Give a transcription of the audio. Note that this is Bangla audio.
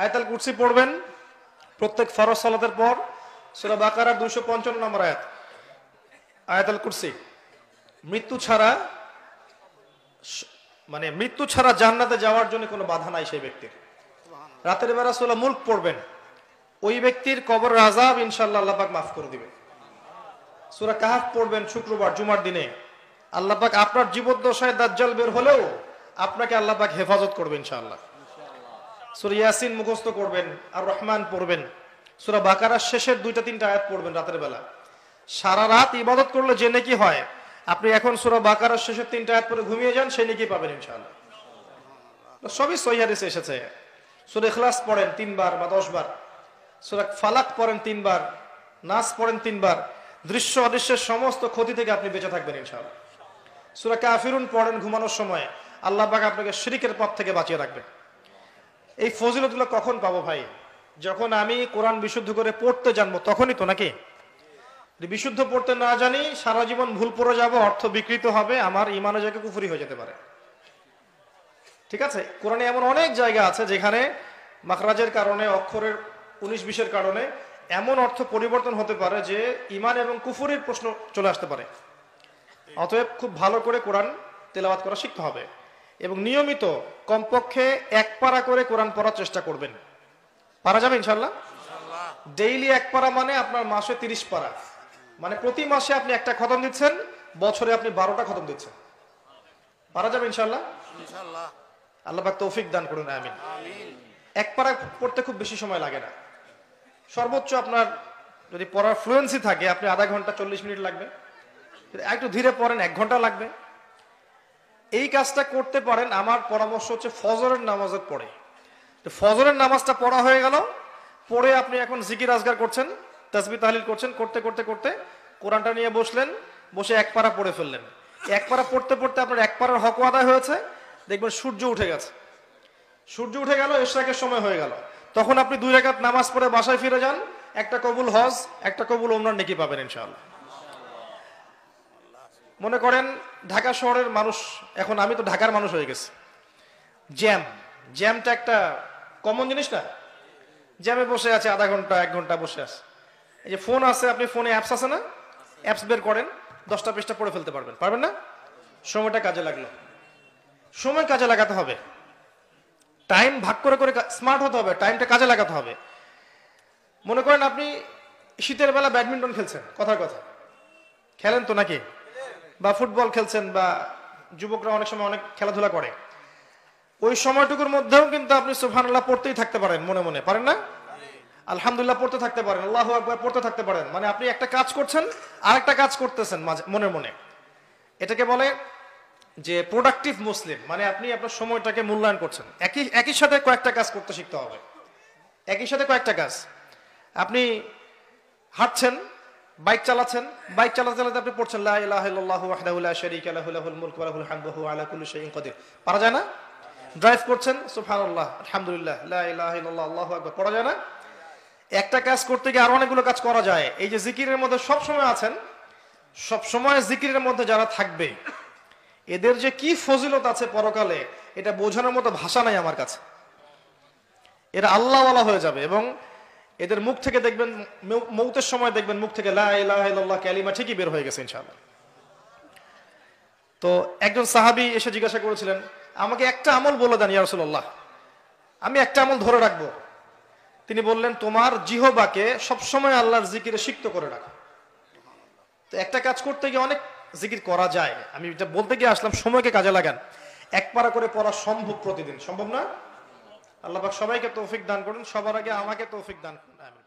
আয়াতাল কুরসি পড়বেন প্রত্যেক ফরজ সালাতের পর সুরা বাকারার দুইশো পঞ্চান্ন নম্বর আয়াত। আয়াতাল কুরসি মৃত্যু ছাড়া মানে মৃত্যু ছাড়া জান্নাতে যাওয়ার জন্য কোনো বাধা নাই সেই ব্যক্তির। রাতের বেলা সুরা মুল্ক পড়বেন ওই ব্যক্তির কবর রাজাব ইনশাল্লাহ আল্লাহ পাক মাফ করে দিবে। সুরা কাহাফ পড়বেন শুক্রবার জুমার দিনে। আল্লাহ পাক আপনার জীবদ্দশায় দাজ্জাল বের হলেও আপনাকে আল্লাহ পাক হেফাজত করবে ইনশাআল্লাহ। সুরা ইয়াসিন মুখস্থ করবেন, আর রহমান পড়বেন। সুরা বাকারার শেষের দুইটা, তিনটা আয়াত পড়বেন রাতের বেলা। সারা রাত ইবাদত করলে যে নাকি হয়, আপনি এখন সুরা বাকারার শেষের তিনটা আয়াত পরে ঘুমিয়ে যান, সেই নাকি পাবেন ইনশাআল্লাহ। সবই সহিহাদিসে এসেছে। সুরা ইখলাস পড়েন তিনবার বা দশ বার সুরা ফালাক পড়েন তিনবার নাচ পড়েন তিনবার। দৃশ্য অদৃশ্যের সমস্ত ক্ষতি থেকে আপনি বেঁচে থাকবেন ইনশাআল্লাহ। সুরা কাফিরুন পড়েন ঘুমানোর সময়। আল্লাহ পাক আপনাকে শিরিকের পথ থেকে বাঁচিয়ে রাখবে এই ফজিলতগুলো কখন পাবো ভাই? যখন আমি কোরআন বিশুদ্ধ করে পড়তে জানব, তখনই তো নাকি? বিশুদ্ধ পড়তে না জানি, সারা জীবন ভুল পড়ে যাব, অর্থ বিকৃত হবে, আমার ইমানে জায়গা কুফুরি হয়ে যেতে পারে। ঠিক আছে? কোরআনে এমন অনেক জায়গা আছে যেখানে মাখরাজের কারণে, অক্ষরের উনিশ বিশের কারণে এমন অর্থ পরিবর্তন হতে পারে যে ইমান এবং কুফুরির প্রশ্ন চলে আসতে পারে। অতএব খুব ভালো করে কোরআন তেলাওয়াত করা শিখতে হবে। এবং নিয়মিত কমপক্ষে এক পারা করে কোরআন পড়ার চেষ্টা করবেন। পারা যাবে ইনশাল্লাহ ডেইলি এক পারা মানে আপনার মাসে তিরিশ পারা। মানে প্রতি মাসে আপনি একটা খতম দিচ্ছেন বছরে আপনি বারোটা খতম দিচ্ছেন। পারা যাবে ইনশাল্লাহ আল্লাহ তৌফিক দান করুন আমিন। এক পারা পড়তে খুব বেশি সময় লাগে না। সর্বোচ্চ আপনার যদি পড়ার ফ্লুয়েন্সি থাকে আপনি আধা ঘণ্টা চল্লিশ মিনিট লাগবে। একটু ধীরে পড়েন এক ঘণ্টা লাগবে। এই কাজটা করতে পারেন, আমার পরামর্শ হচ্ছে ফজরের নামাজের পড়ে। তো ফজরের নামাজটা পড়া হয়ে গেল, পড়ে আপনি এখন জিকির আজগার করছেন, তাসবি তাহলিল করছেন, করতে করতে করতে কোরআনটা নিয়ে বসলেন, বসে এক পারা পড়ে ফেললেন। এক পারা পড়তে পড়তে আপনার এক পারার হক আদায় হয়েছে, দেখবেন সূর্য উঠে গেছে। সূর্য উঠে গেল, এশরাকের সময় হয়ে গেল। তখন আপনি দুই রেখাত নামাজ পড়ে বাসায় ফিরে যান, একটা কবুল হজ, একটা কবুল ওমরান নেকি পাবেন ইনশাআল্লাহ। মনে করেন ঢাকা শহরের মানুষ, এখন আমি তো ঢাকার মানুষ হয়ে গেছি। জ্যাম, জ্যামটা একটা কমন জিনিস না? জ্যামে বসে আছে আধা ঘণ্টা, এক ঘণ্টা বসে আছে। এই যে ফোন আছে, আপনি ফোনে অ্যাপস আছে না? অ্যাপস বের করেন, দশটা পৃষ্ঠা পড়ে ফেলতে পারবেন। পারবেন না? সময়টা কাজে লাগল। সময় কাজে লাগাতে হবে। টাইম ভাগ করে করে স্মার্ট হতে হবে টাইমটা কাজে লাগাতে হবে। মনে করেন আপনি শীতের বেলা ব্যাডমিন্টন খেলছেন, কথার কথা। খেলেন তো নাকি? বা ফুটবল খেলছেন বা যুবকরা অনেক সময় অনেক খেলাধুলা করে। ওই সময়টুকুর মধ্যেও কিন্তু আপনি সুবহানাল্লাহ পড়তেই থাকতে পারেন মনে মনে, পারেন না? আলহামদুলিল্লাহ পড়তে থাকতে পারেন, আল্লাহ আকবার পড়তে থাকতে পারেন। মানে আপনি একটা কাজ করছেন, আরেকটা কাজ করতেছেন মনে মনে। এটাকে বলে যে প্রোডাক্টিভ মুসলিম মানে আপনি আপনার সময়টাকে মূল্যায়ন করছেন। একই একই সাথে কয়েকটা কাজ করতে শিখতে হবে। একই সাথে কয়েকটা কাজ। আপনি হাঁটছেন বাইক চালাচ্ছেন, বাইক চালাতে চালাতে আপনি পড়ছেন পারা যায় না? ড্রাইভ করছেন, সুবহানাল্লাহ, আলহামদুলিল্লাহ পড়া যায় না? একটা কাজ করতে গিয়ে আরও অনেকগুলো কাজ করা যায়। এই যে জিকিরের মধ্যে সব সময় আছেন সব সময় জিকিরের মধ্যে যারা থাকবে, এদের যে কি ফজিলত আছে পরকালে, এটা বোঝানোর মতো ভাষা নাই আমার কাছে। এরা আল্লাহওয়ালা হয়ে যাবে এবং এদের মুখ থেকে দেখবেন মৌতের সময় দেখবেন মুখ থেকে লা ইলাহা ইল্লাল্লাহ কালিমা ঠিকই বের হয়ে গেছে ইনশাআল্লাহ। তো একজন সাহাবী এসে জিজ্ঞাসা করেছিলেন, আমাকে একটা আমল বলে দেন ইয়া রাসূলুল্লাহ। আমি একটা আমল ধরে রাখব। তিনি বললেন, তোমার জিহবাকে সবসময় আল্লাহর জিকিরে সিক্ত করে রাখো। তো একটা কাজ করতে গিয়ে অনেক জিকির করা যায়। আমি এটা বলতে গিয়ে আসলাম, সময়কে কাজে লাগান। এক পারা করে পড়া সম্ভব প্রতিদিন। সম্ভব না? আল্লাহ সবাইকে তৌফিক দান করুন সবার আগে আমাকে তৌফিক দান করুন আমিন।